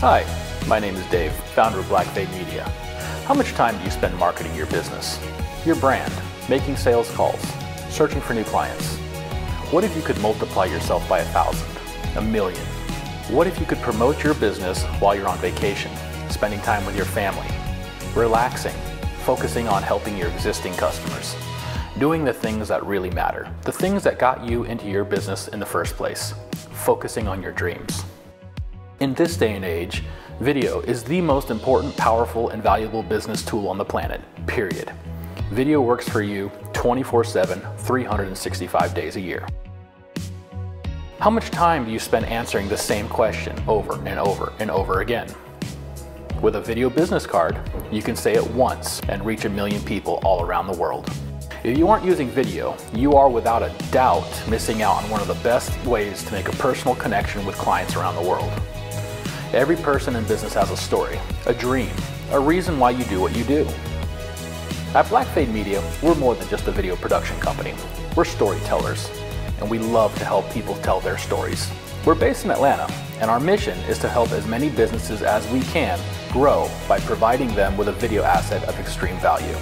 Hi, my name is Dave, founder of Black Fade Media. How much time do you spend marketing your business, your brand, making sales calls, searching for new clients? What if you could multiply yourself by a thousand, a million? What if you could promote your business while you're on vacation, spending time with your family, relaxing, focusing on helping your existing customers, doing the things that really matter, the things that got you into your business in the first place, focusing on your dreams? In this day and age, video is the most important, powerful, and valuable business tool on the planet, period. Video works for you 24-7, 365 days a year. How much time do you spend answering the same question over and over and over again? With a video business card, you can say it once and reach a million people all around the world. If you aren't using video, you are without a doubt missing out on one of the best ways to make a personal connection with clients around the world. Every person in business has a story, a dream, a reason why you do what you do. At Black Fade Media, we're more than just a video production company. We're storytellers, and we love to help people tell their stories. We're based in Atlanta, and our mission is to help as many businesses as we can grow by providing them with a video asset of extreme value.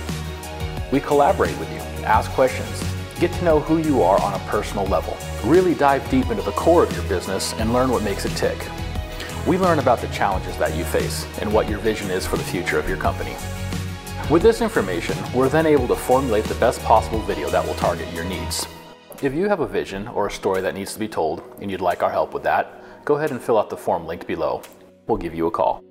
We collaborate with you, ask questions, get to know who you are on a personal level, really dive deep into the core of your business and learn what makes it tick. We learn about the challenges that you face and what your vision is for the future of your company. With this information, we're then able to formulate the best possible video that will target your needs. If you have a vision or a story that needs to be told and you'd like our help with that, go ahead and fill out the form linked below. We'll give you a call.